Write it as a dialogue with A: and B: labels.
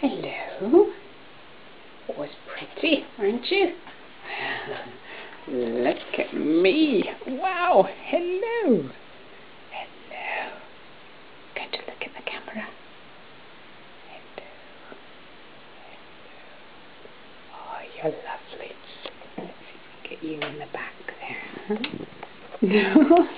A: Hello. Was pretty, aren't you? Look at me. Wow. Hello. Hello. Going to look at the camera. Hello. Hello. Oh, you're lovely. Let's see if we can get you in the back there. No?